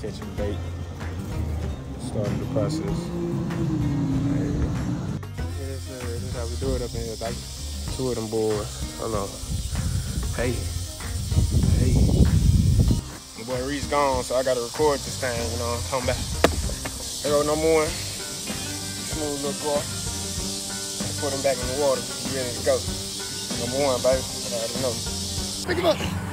catching bait. Starting the process. This is how we do it up in here, Like Two of them boys. Hold on. Hey. Hey. My boy Reese gone, so I gotta record this thing, you know what I'm talking about. There go no more. Smooth little boy. Put him back in the water. You ready to go. Number one, baby. I already know. Pick him up.